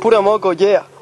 Pura moco, yeah.